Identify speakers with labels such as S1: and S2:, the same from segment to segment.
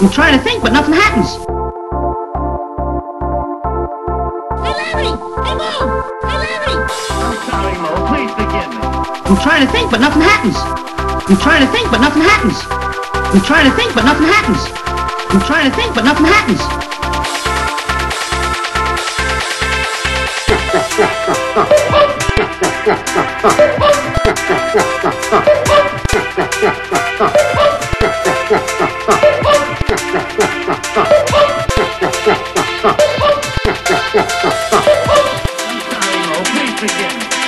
S1: I'm trying to think, but nothing happens.
S2: Hey Larry! Hey Moe! Hey Larry!
S3: I'm sorry, Moe. Please forgive me.
S1: I'm trying to think, but nothing happens. I'm trying to think, but nothing happens. I'm trying to think, but nothing happens. I'm trying to think, but nothing happens.
S3: I'm Moe. Please.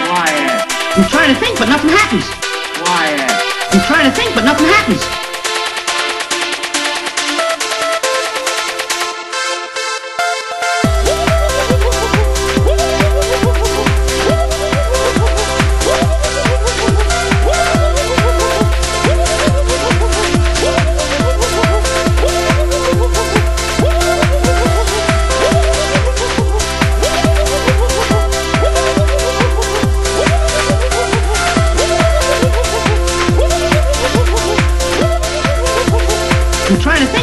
S3: Quiet.
S1: I'm trying to think, but nothing happens. I'm trying to think, but nothing happens. trying to think.